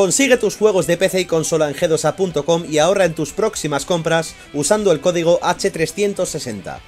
Consigue tus juegos de PC y consola en g2a.com y ahorra en tus próximas compras usando el código H360.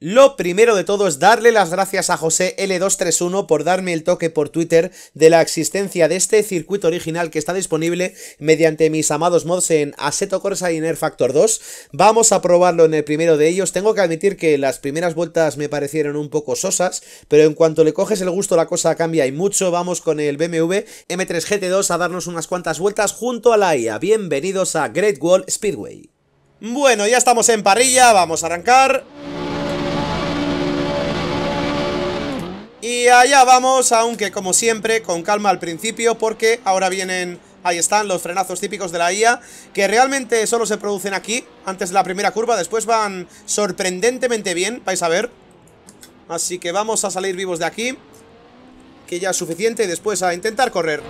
Lo primero de todo es darle las gracias a José L231 por darme el toque por Twitter de la existencia de este circuito original que está disponible mediante mis amados mods en Assetto Corsa y Nerf Factor 2. Vamos a probarlo en el primero de ellos. Tengo que admitir que las primeras vueltas me parecieron un poco sosas, pero en cuanto le coges el gusto la cosa cambia y mucho. Vamos con el BMW M3 GT2 a darnos unas cuantas vueltas junto a la IA. Bienvenidos a Great Wall Speedway. Bueno, ya estamos en parrilla, vamos a arrancar... Y allá vamos, aunque como siempre, con calma al principio, porque ahora vienen... Ahí están los frenazos típicos de la IA, que realmente solo se producen aquí, antes de la primera curva, después van sorprendentemente bien, vais a ver. Así que vamos a salir vivos de aquí, que ya es suficiente, y después a intentar correr.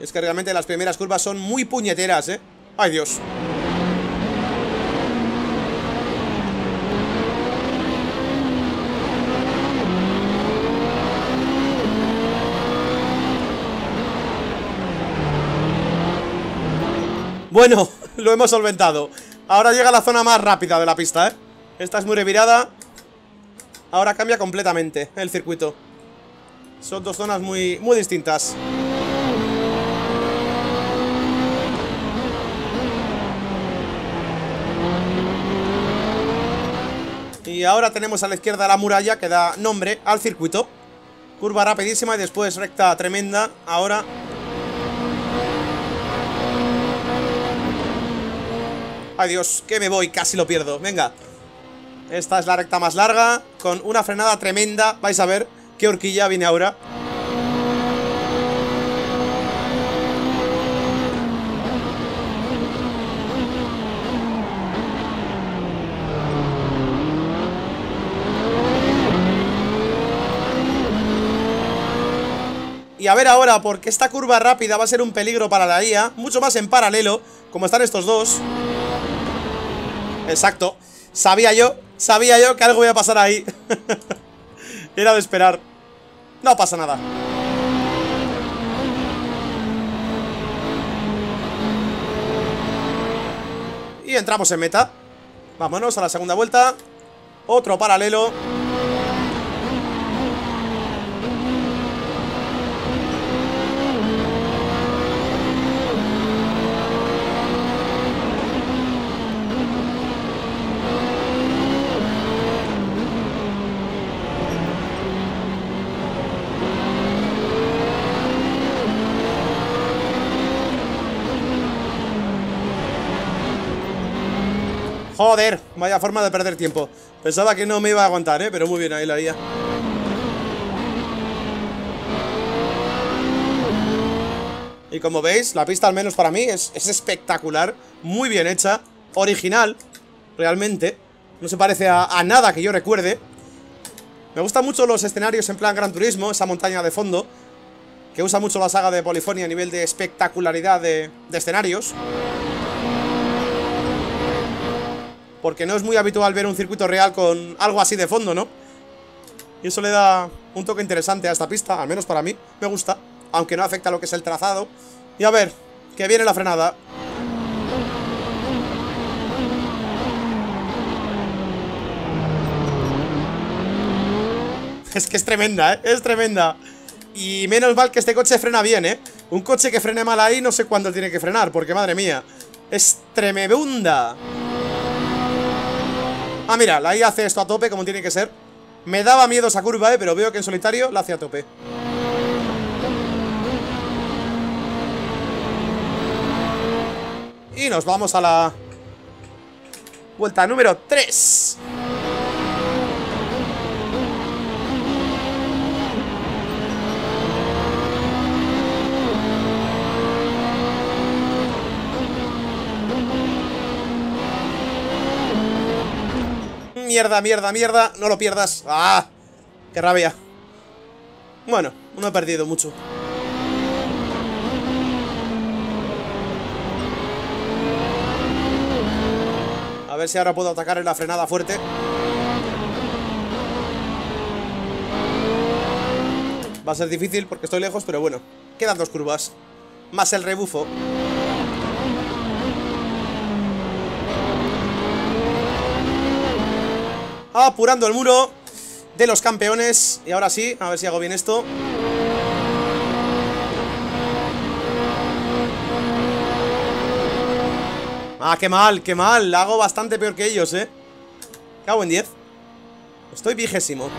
Es que realmente las primeras curvas son muy puñeteras, ¿eh? ¡Ay, Dios! Bueno, lo hemos solventado. Ahora llega la zona más rápida de la pista, ¿eh? Esta es muy revirada. Ahora cambia completamente el circuito. Son dos zonas muy, muy distintas. Y ahora tenemos a la izquierda la muralla que da nombre al circuito. Curva rapidísima y después recta tremenda. Ahora Ay Dios, que me voy, casi lo pierdo. Venga. Esta es la recta más larga Con una frenada tremenda. Vais a ver qué horquilla viene ahora. Y a ver ahora, porque esta curva rápida va a ser un peligro para la IA Mucho más en paralelo, como están estos dos Exacto. Sabía yo, sabía yo que algo iba a pasar ahí. Era de esperar. No pasa nada. Y entramos en meta. Vámonos a la segunda vuelta. Otro paralelo Joder, vaya forma de perder tiempo. Pensaba que no me iba a aguantar, ¿eh? Pero muy bien, ahí la haría. Y como veis, la pista al menos para mí es, es espectacular. Muy bien hecha. Original, realmente. No se parece a, a nada que yo recuerde. Me gustan mucho los escenarios en plan Gran Turismo Esa montaña de fondo Que usa mucho la saga de Polifonia a nivel de espectacularidad de, de escenarios porque no es muy habitual ver un circuito real con algo así de fondo, ¿no? Y eso le da un toque interesante a esta pista, al menos para mí, me gusta, aunque no afecta lo que es el trazado. Y a ver, que viene la frenada. Es que es tremenda, ¿eh? Es tremenda. Y menos mal que este coche frena bien, ¿eh? Un coche que frene mal ahí no sé cuándo tiene que frenar, porque madre mía. Es tremenda. Ah, mira, la IA hace esto a tope como tiene que ser. Me daba miedo esa curva, eh Pero veo que en solitario la hace a tope. Y nos vamos a la Vuelta número 3 Mierda, mierda, mierda No lo pierdas ¡Ah! ¡Qué rabia! Bueno, no he perdido mucho A ver si ahora puedo atacar en la frenada fuerte Va a ser difícil porque estoy lejos, pero bueno. Quedan dos curvas. Más el rebufo. Apurando el muro de los campeones. Y ahora sí, a ver si hago bien esto. Ah, qué mal, qué mal. La hago bastante peor que ellos, ¿eh? Cago en 10. Estoy vigésimo.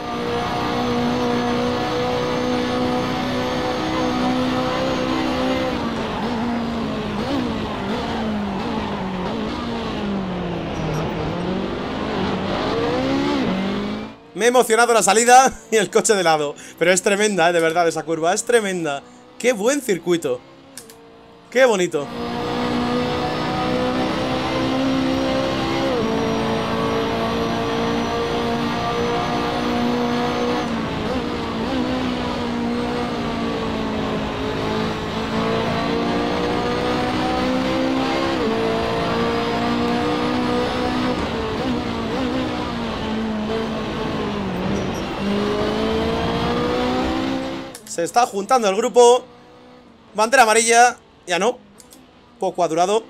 Me he emocionado la salida y el coche de lado. Pero es tremenda, ¿eh? de verdad, esa curva. Es tremenda. ¡Qué buen circuito! ¡Qué bonito! Está juntando el grupo. Bandera amarilla Ya no. Poco ha durado.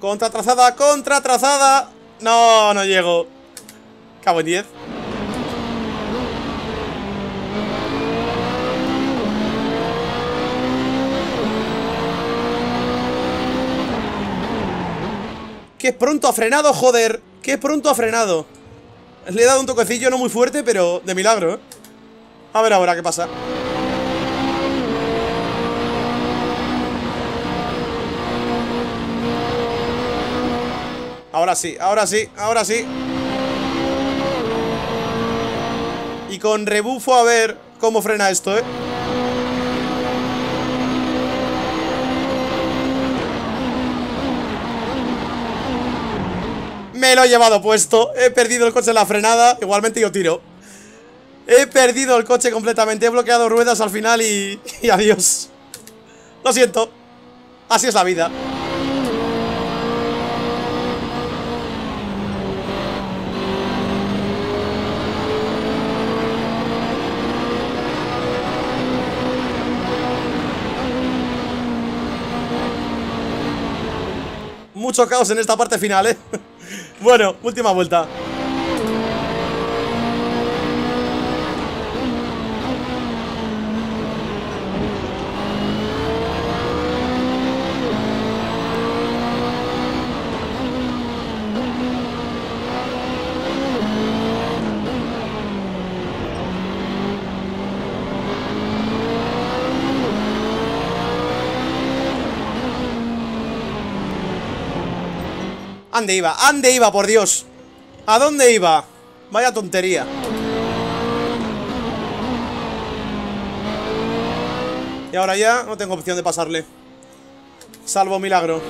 Contratrazada, contratrazada No, no llego. Cabo en 10 ¡Qué pronto ha frenado, joder! ¡Qué pronto ha frenado! Le he dado un toquecillo no muy fuerte, pero de milagro, ¿eh? A ver ahora qué pasa Ahora sí, ahora sí, ahora sí Y con rebufo a ver cómo frena esto, ¿eh? Me lo he llevado puesto. He perdido el coche en la frenada. Igualmente yo tiro. He perdido el coche completamente. He bloqueado ruedas al final y, y adiós. Lo siento. Así es la vida Mucho caos en esta parte final, ¿eh? Bueno, última vuelta ¿Ande iba? ¿Ande iba, por Dios? ¿A dónde iba? Vaya tontería Y ahora ya no tengo opción de pasarle Salvo milagro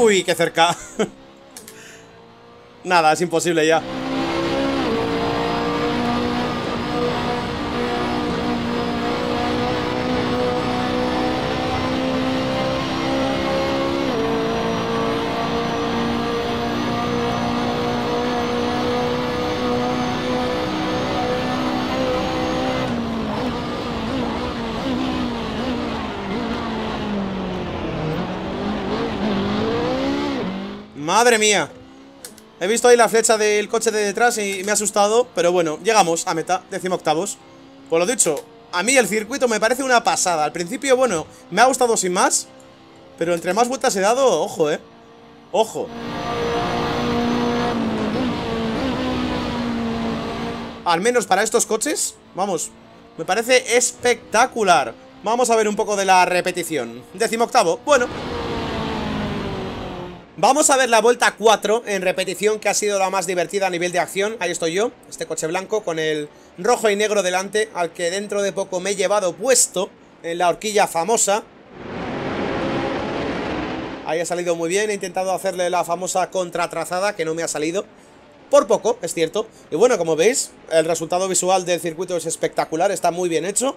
Uy, qué cerca Nada, es imposible ya Madre mía. He visto ahí la flecha del coche de detrás y me ha asustado Pero bueno, llegamos a meta, décimo octavos Por lo dicho, a mí el circuito me parece una pasada. Al principio, bueno, me ha gustado sin más Pero entre más vueltas he dado, ojo, eh. Ojo. Al menos para estos coches Vamos, me parece espectacular. Vamos a ver un poco de la repetición. Décimo octavo, bueno Vamos a ver la vuelta 4 en repetición que ha sido la más divertida a nivel de acción Ahí estoy yo, este coche blanco con el rojo y negro delante Al que dentro de poco me he llevado puesto en la horquilla famosa Ahí ha salido muy bien, he intentado hacerle la famosa contratrazada que no me ha salido por poco, es cierto. Y bueno, como veis, el resultado visual del circuito es espectacular, está muy bien hecho.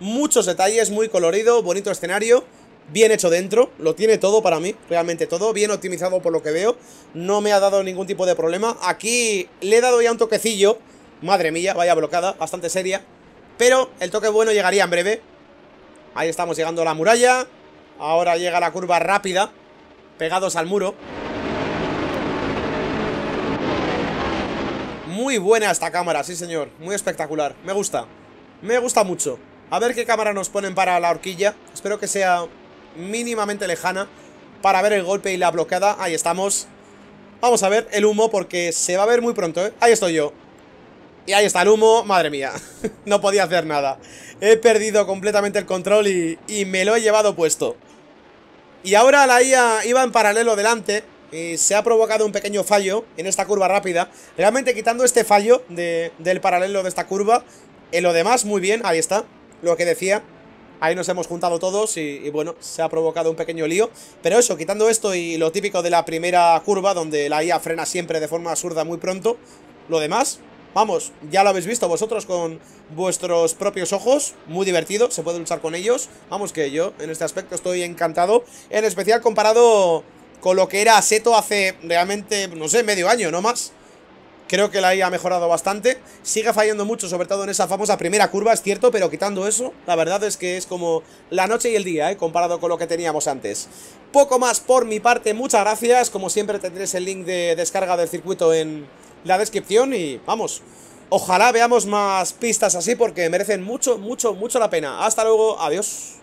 Muchos detalles, muy colorido, bonito escenario. Bien hecho dentro, lo tiene todo para mí, realmente todo, bien optimizado por lo que veo No me ha dado ningún tipo de problema. Aquí le he dado ya un toquecillo Madre mía, vaya bloqueada, bastante seria Pero el toque bueno llegaría en breve. Ahí estamos llegando a la muralla Ahora llega la curva rápida Pegados al muro. Muy buena esta cámara, sí señor Muy espectacular, me gusta Me gusta mucho. A ver qué cámara nos ponen para la horquilla Espero que sea mínimamente lejana Para ver el golpe y la bloqueada. Ahí estamos. Vamos a ver el humo porque se va a ver muy pronto, ¿eh? Ahí estoy yo. Y ahí está el humo, madre mía. No podía hacer nada. He perdido completamente el control y, y me lo he llevado puesto. Y ahora la IA iba en paralelo delante y se ha provocado un pequeño fallo en esta curva rápida. Realmente quitando este fallo de, del paralelo de esta curva En lo demás, muy bien, ahí está Lo que decía Ahí nos hemos juntado todos y, bueno, se ha provocado un pequeño lío. Pero eso, quitando esto y lo típico de la primera curva Donde la IA frena siempre de forma absurda muy pronto Lo demás, vamos, ya lo habéis visto vosotros con vuestros propios ojos Muy divertido, se puede luchar con ellos. Vamos que yo en este aspecto estoy encantado En especial comparado con lo que era Seto hace realmente, no sé, medio año, no más Creo que la IA ha mejorado bastante. Sigue fallando mucho, sobre todo en esa famosa primera curva, es cierto Pero quitando eso, la verdad es que es como la noche y el día, ¿eh? Comparado con lo que teníamos antes. Poco más por mi parte, muchas gracias. Como siempre tendréis el link de descarga del circuito en la descripción Y vamos, ojalá veamos más pistas así Porque merecen mucho, mucho, mucho la pena. Hasta luego, adiós